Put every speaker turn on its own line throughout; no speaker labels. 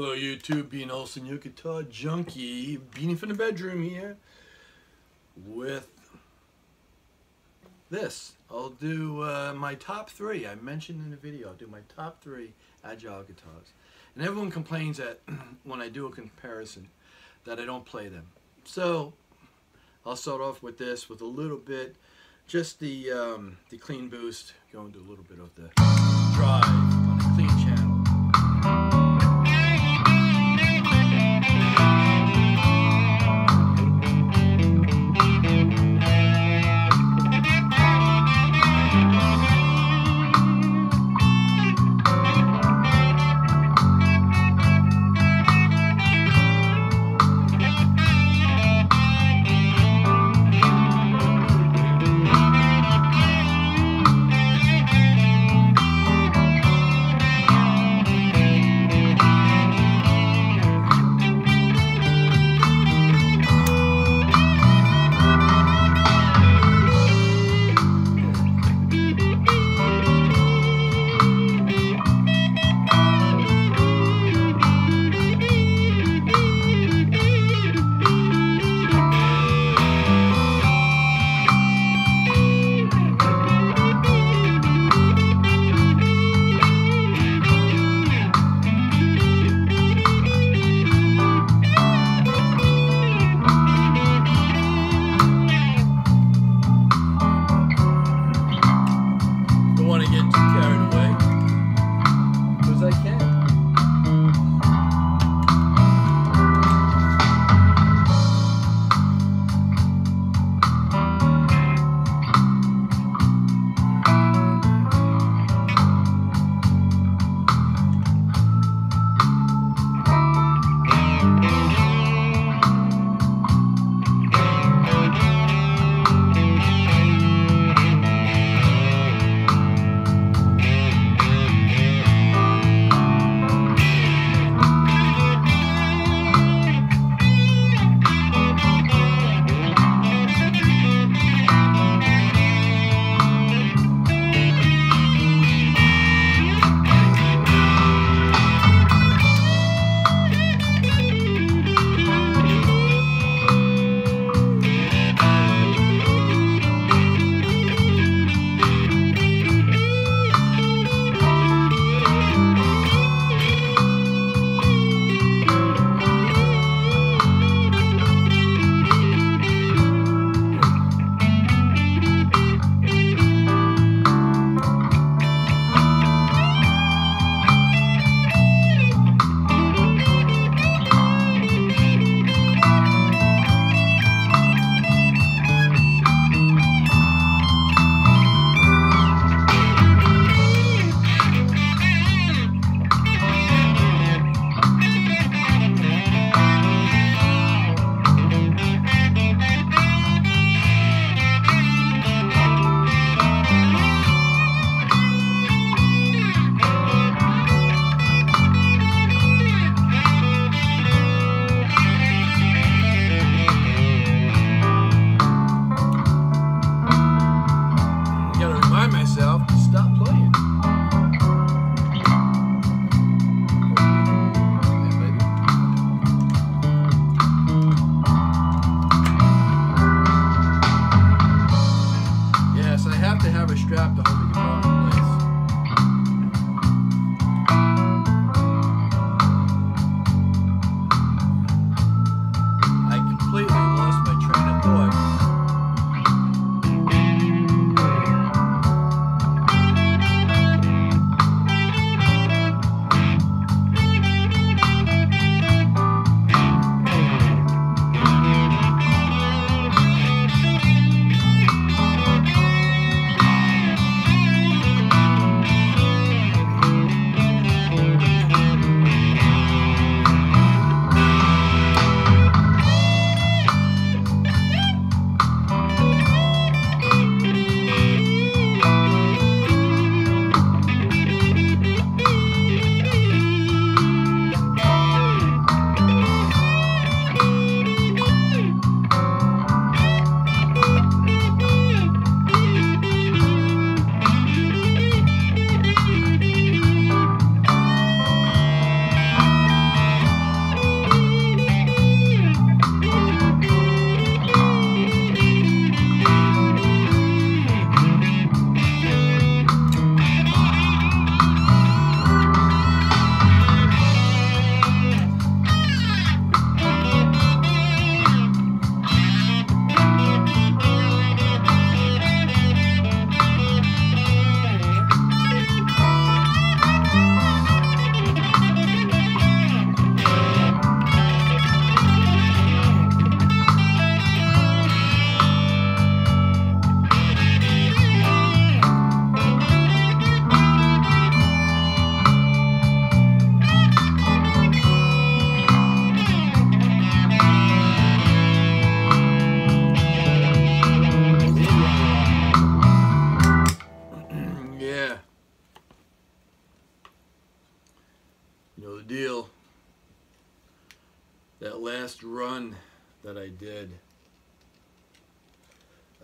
Hello YouTube, Bean Olsen, your guitar junkie, Beanie from the bedroom here with this. I'll do uh, my top three. I mentioned in the video, I'll do my top three agile guitars. And everyone complains that when I do a comparison that I don't play them. So I'll start off with this with a little bit, just the, um, the clean boost, going to a little bit of the drive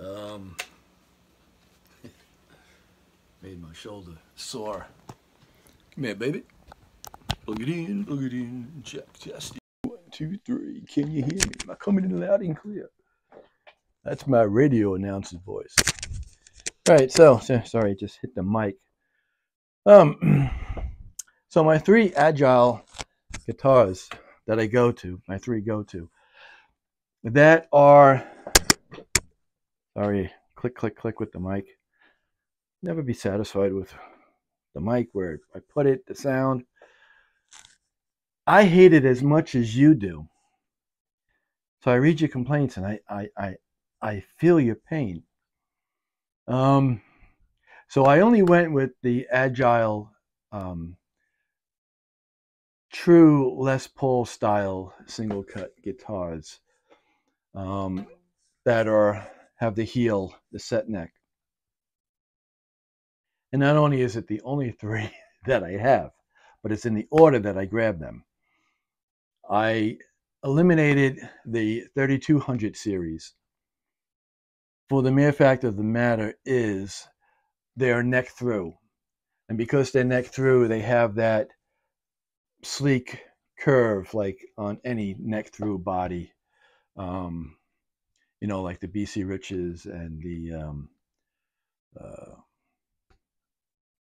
Um, made my shoulder sore. Come here, baby. Plug it in, plug it in, check, test. One, two, three. Can you hear me? Am I coming in loud and clear? That's my radio announcer's voice. All right, so, so sorry, just hit the mic. Um, so my three agile guitars that I go to, my three go to, that are, sorry, click, click, click with the mic. Never be satisfied with the mic where I put it, the sound. I hate it as much as you do. So I read your complaints and I, I, I, I feel your pain. Um, so I only went with the agile, um, true Les Paul style single cut guitars um, that are have the heel, the set neck. And not only is it the only three that I have, but it's in the order that I grabbed them. I eliminated the 3200 series for the mere fact of the matter is they're neck through. And because they're neck through, they have that sleek curve like on any neck through body. Um, you know, like the BC Riches and the, um, uh,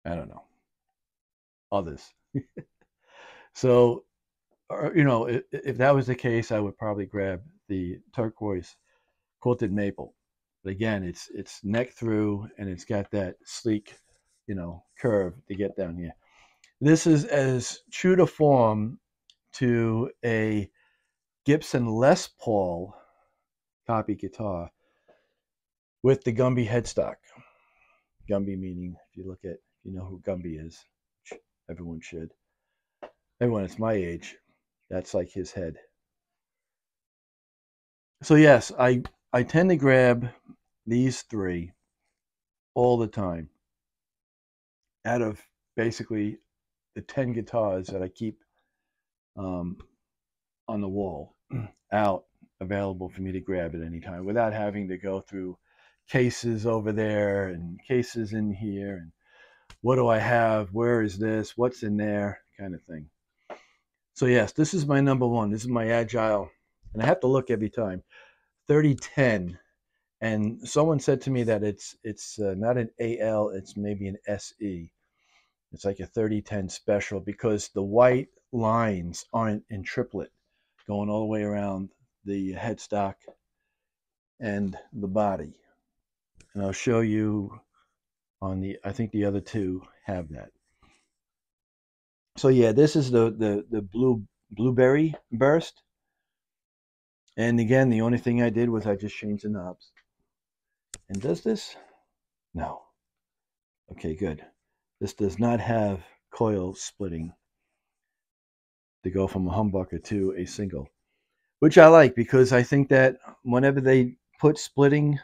I don't know, others. so, uh, you know, if, if that was the case, I would probably grab the turquoise quilted maple but again, it's it's neck through and it's got that sleek, you know, curve to get down here. This is as true to form to a Gibson Les Paul copy guitar with the Gumby headstock. Gumby meaning, if you look at, you know who Gumby is, everyone should. Everyone that's my age, that's like his head. So yes, I I tend to grab these three all the time out of basically the 10 guitars that I keep um, on the wall out available for me to grab at any time without having to go through cases over there and cases in here and what do I have? Where is this? What's in there? Kind of thing. So, yes, this is my number one. This is my Agile, and I have to look every time. 3010 and someone said to me that it's it's uh, not an AL it's maybe an SE it's like a 3010 special because the white lines aren't in triplet going all the way around the headstock and the body and I'll show you on the I think the other two have that so yeah this is the the the blue blueberry burst and again, the only thing I did was I just changed the knobs. And does this? No. Okay, good. This does not have coil splitting to go from a humbucker to a single, which I like because I think that whenever they put splitting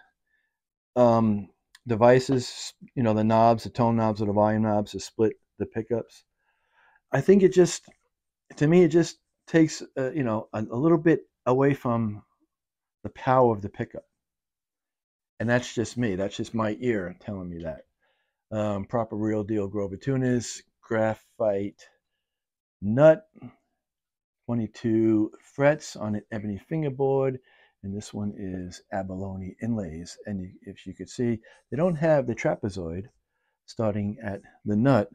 um, devices, you know, the knobs, the tone knobs, or the volume knobs to split the pickups, I think it just, to me, it just takes, uh, you know, a, a little bit away from the power of the pickup. And that's just me. That's just my ear telling me that. Um, proper real deal Grover tuners, graphite nut, 22 frets on an ebony fingerboard. And this one is abalone inlays. And you, if you could see, they don't have the trapezoid starting at the nut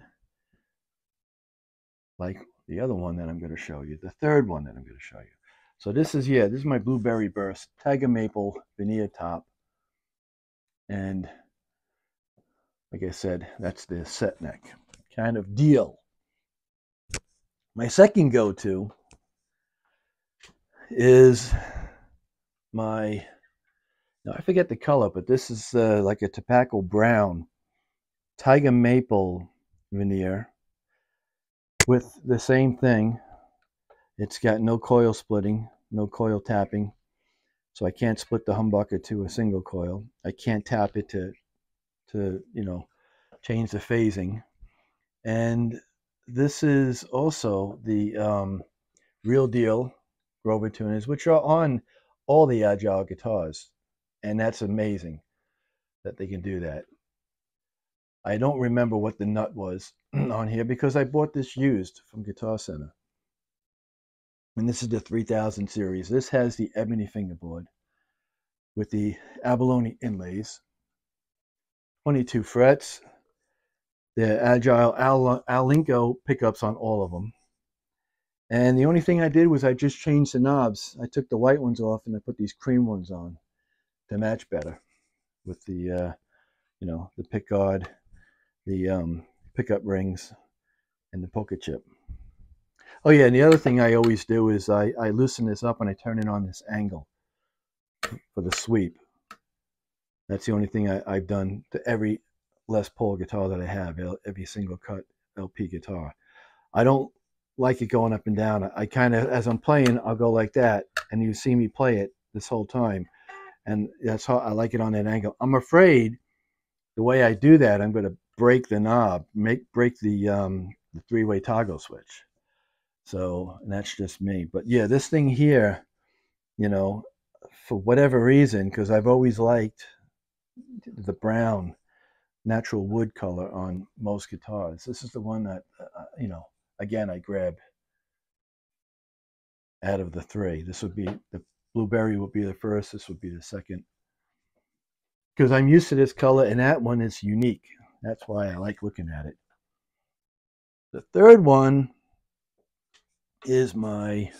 like the other one that I'm going to show you, the third one that I'm going to show you. So this is, yeah, this is my Blueberry Burst Tiger Maple veneer top. And like I said, that's the set neck kind of deal. My second go-to is my, now I forget the color, but this is uh, like a tobacco brown Tiger Maple veneer with the same thing. It's got no coil splitting no coil tapping. So I can't split the humbucker to a single coil. I can't tap it to, to you know, change the phasing. And this is also the um, real deal Grover tuners, which are on all the Agile guitars. And that's amazing that they can do that. I don't remember what the nut was on here because I bought this used from Guitar Center. And this is the 3000 series. This has the ebony fingerboard with the abalone inlays, 22 frets, the Agile Al- pickups on all of them. And the only thing I did was I just changed the knobs. I took the white ones off and I put these cream ones on to match better with the, uh, you know, the pickguard the um, pickup rings and the poker chip. Oh yeah, and the other thing I always do is I, I loosen this up and I turn it on this angle for the sweep. That's the only thing I, I've done to every Les Paul guitar that I have, every single cut LP guitar. I don't like it going up and down. I kind of, as I'm playing, I'll go like that, and you see me play it this whole time, and that's how I like it on that angle. I'm afraid the way I do that, I'm going to break the knob, make break the um, the three way toggle switch. So that's just me. But yeah, this thing here, you know, for whatever reason, because I've always liked the brown natural wood color on most guitars. This is the one that, uh, uh you know, again, I grab out of the three. This would be the blueberry would be the first. This would be the second. Because I'm used to this color, and that one is unique. That's why I like looking at it. The third one is my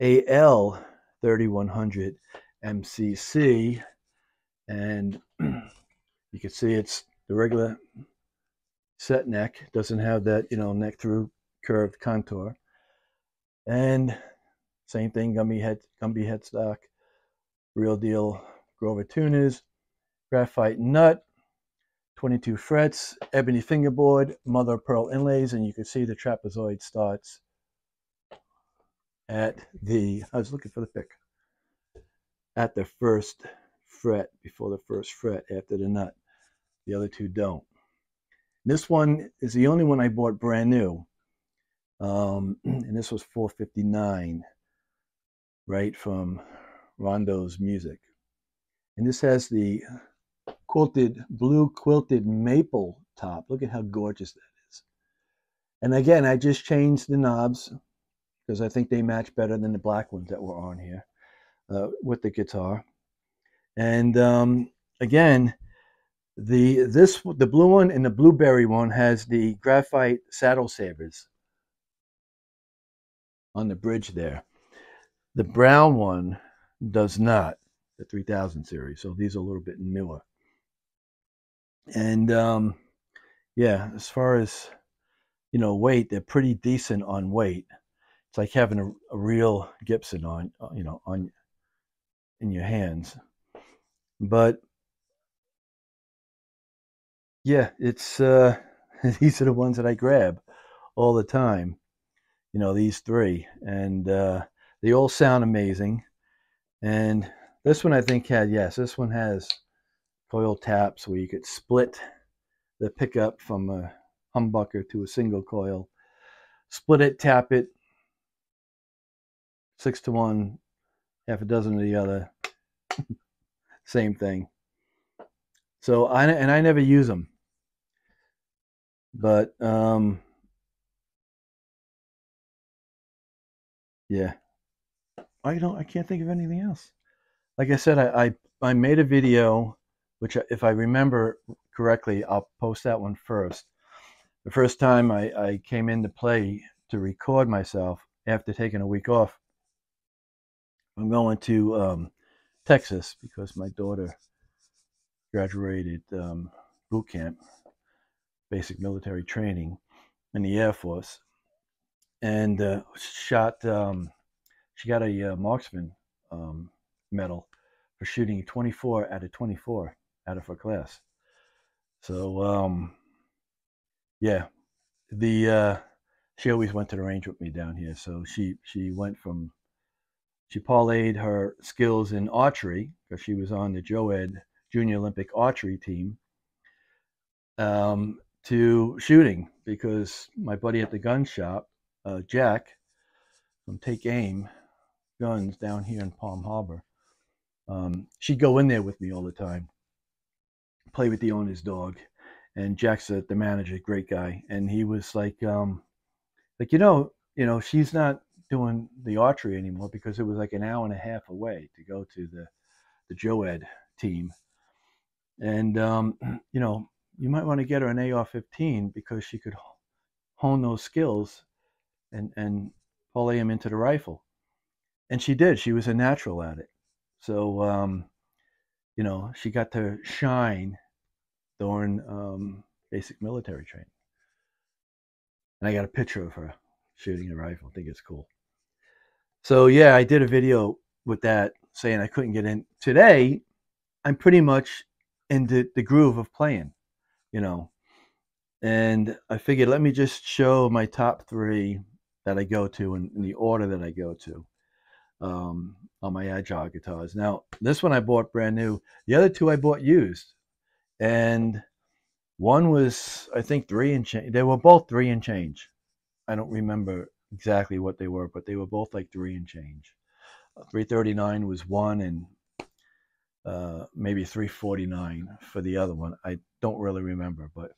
AL 3100 MCC and you can see it's the regular set neck doesn't have that you know neck through curved contour and same thing Gumby head Gumby headstock real deal Grover tuners graphite nut, 22 frets, ebony fingerboard, mother of pearl inlays, and you can see the trapezoid starts at the, I was looking for the pick, at the first fret, before the first fret after the nut. The other two don't. This one is the only one I bought brand new. Um, and this was 459 right from Rondo's Music. And this has the quilted, blue quilted maple top. Look at how gorgeous that is. And again, I just changed the knobs because I think they match better than the black ones that were on here uh, with the guitar. And um, again, the this the blue one and the blueberry one has the graphite saddle sabers on the bridge there. The brown one does not, the 3000 series. So these are a little bit newer and um, yeah, as far as you know, weight, they're pretty decent on weight. It's like having a, a real Gibson on, you know, on in your hands. But yeah, it's uh, these are the ones that I grab all the time. You know, these three, and uh, they all sound amazing. And this one I think had yes, this one has coil taps where you could split the pickup from a humbucker to a single coil, split it, tap it, six to one, half a dozen of the other, same thing. So I and I never use them, but um, yeah, I don't. I can't think of anything else. Like I said, I I, I made a video which if I remember correctly, I'll post that one first. The first time I, I came into play to record myself after taking a week off, I'm going to um, Texas because my daughter graduated um, boot camp, basic military training in the Air Force, and uh, shot. Um, she got a uh, marksman um, medal for shooting 24 out of 24 out of her class. So um, yeah, the uh, she always went to the range with me down here. So she she went from she parlayed her skills in archery because she was on the JOAD Junior Olympic archery team um, to shooting because my buddy at the gun shop
uh, Jack from Take Aim Guns down here in Palm Harbor. Um, she'd go in there with me all the time, play with the owner's dog, and Jack's the, the manager, great guy, and he was like, um, like you know, you know, she's not doing the archery anymore because it was like an hour and a half away to go to the the JOAD team, and um, you know, you might want to get her an AR-15 because she could hone those skills and and parlay them into the rifle, and she did. She was a natural at it, so um, you know, she got to shine during um, basic military training. And I got a picture of her shooting a rifle. I think it's cool. So yeah, I did a video with that saying I couldn't get in. Today, I'm pretty much in the, the groove of playing, you know. And I figured let me just show my top three that I go to in, in the order that I go to um, on my agile guitars. Now, this one I bought brand new. The other two I bought used. And one was, I think, three and change. They were both three and change. I don't remember exactly what they were, but they were both like three and change. Uh, 339 was one and uh, maybe 349 for the other one. I don't really remember, but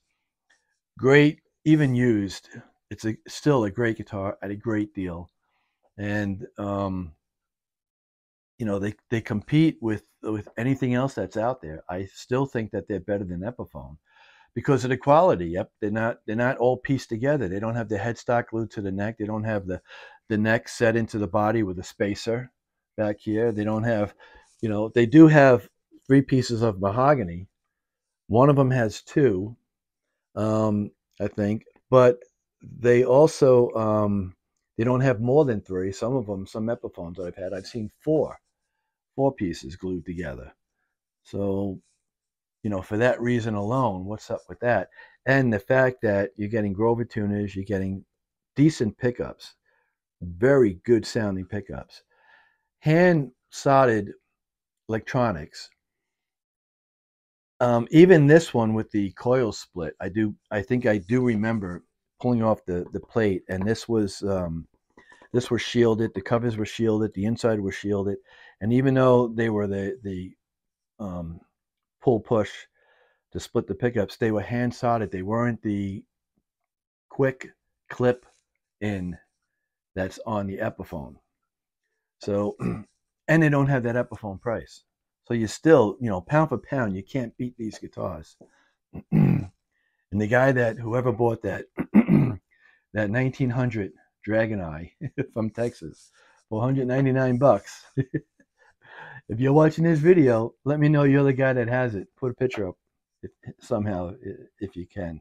great, even used. It's a, still a great guitar at a great deal. And, um, you know, they, they compete with, with anything else that's out there. I still think that they're better than Epiphone because of the quality. Yep, they're not they're not all pieced together. They don't have the headstock glued to the neck. They don't have the the neck set into the body with a spacer back here. They don't have, you know, they do have three pieces of mahogany. One of them has two, um, I think, but they also um, they don't have more than three. Some of them, some Epiphones I've had, I've seen four, four pieces glued together. So you know, for that reason alone, what's up with that? And the fact that you're getting Grover tuners, you're getting decent pickups, very good sounding pickups, hand soldered electronics. Um, even this one with the coil split, I do, I think I do remember pulling off the the plate, and this was um, this was shielded. The covers were shielded. The inside was shielded, and even though they were the the um, pull push to split the pickups, they were hand soldered. They weren't the quick clip in that's on the Epiphone. So, and they don't have that Epiphone price. So you still, you know, pound for pound, you can't beat these guitars. and the guy that whoever bought that that 1900 Dragon Eye from Texas for 199 bucks. if you're watching this video, let me know you're the guy that has it. Put a picture up if, somehow if you can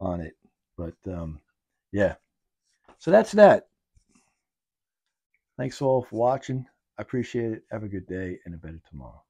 on it. But um, yeah, so that's that. Thanks all for watching. I appreciate it. Have a good day and a better tomorrow.